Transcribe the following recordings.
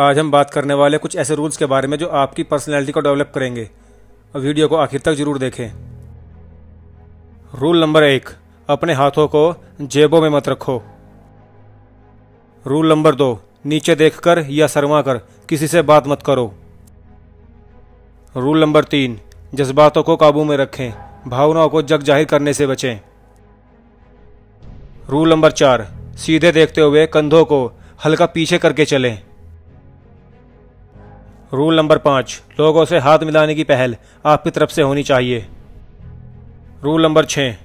आज हम बात करने वाले कुछ ऐसे रूल्स के बारे में जो आपकी पर्सनैलिटी को डेवलप करेंगे। वीडियो को आखिर तक ज़रूर देखें। रूल नंबर एक, अपने हाथों को जेबों में मत रखो। रूल नंबर दो, नीचे देखकर या शर्मा कर किसी से बात मत करो। रूल नंबर तीन, जज्बातों को काबू में रखें, भावनाओं को जग ज़ाहिर करने से बचें। रूल नंबर चार, सीधे देखते हुए कंधों को हल्का पीछे करके चलें। रूल नंबर पाँच, लोगों से हाथ मिलाने की पहल आपकी तरफ़ से होनी चाहिए। रूल नंबर छः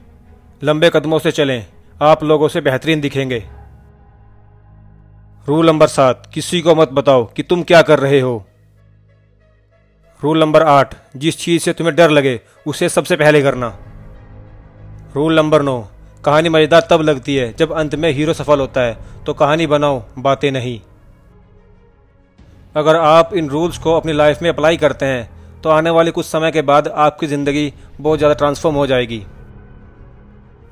लंबे कदमों से चलें, आप लोगों से बेहतरीन दिखेंगे। रूल नंबर सात, किसी को मत बताओ कि तुम क्या कर रहे हो। रूल नंबर आठ, जिस चीज़ से तुम्हें डर लगे, उसे सबसे पहले करना। रूल नंबर नौ, कहानी मज़ेदार तब लगती है जब अंत में हीरो सफल होता है तो कहानी बनाओ, बातें नहीं। अगर आप इन रूल्स को अपनी लाइफ में अप्लाई करते हैं तो आने वाले कुछ समय के बाद आपकी ज़िंदगी बहुत ज़्यादा ट्रांसफॉर्म हो जाएगी।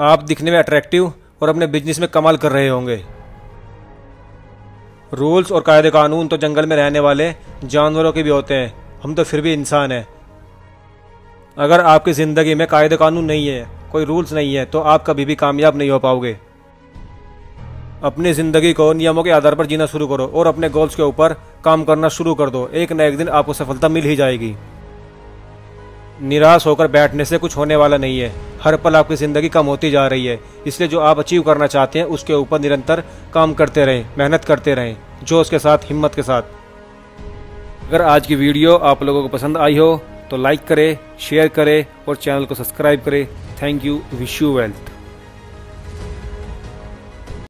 आप दिखने में अट्रैक्टिव और अपने बिज़नेस में कमाल कर रहे होंगे। रूल्स और कायदे कानून तो जंगल में रहने वाले जानवरों के भी होते हैं। हम तो फिर भी इंसान हैं। अगर आपकी ज़िंदगी में कायदे कानून नहीं है, कोई रूल्स नहीं है तो आप कभी भी कामयाब नहीं हो पाओगे। अपनी ज़िंदगी को नियमों के आधार पर जीना शुरू करो और अपने गोल्स के ऊपर काम करना शुरू कर दो। एक न एक दिन आपको सफलता मिल ही जाएगी। निराश होकर बैठने से कुछ होने वाला नहीं है। हर पल आपकी ज़िंदगी कम होती जा रही है। इसलिए जो आप अचीव करना चाहते हैं, उसके ऊपर निरंतर काम करते रहें, मेहनत करते रहें जोश के साथ, हिम्मत के साथ। अगर आज की वीडियो आप लोगों को पसंद आई हो तो लाइक करें शेयर करें और चैनल को सब्सक्राइब करें। Thank you wish you wealth